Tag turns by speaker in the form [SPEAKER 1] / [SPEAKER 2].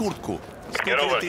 [SPEAKER 1] куртку. Сколько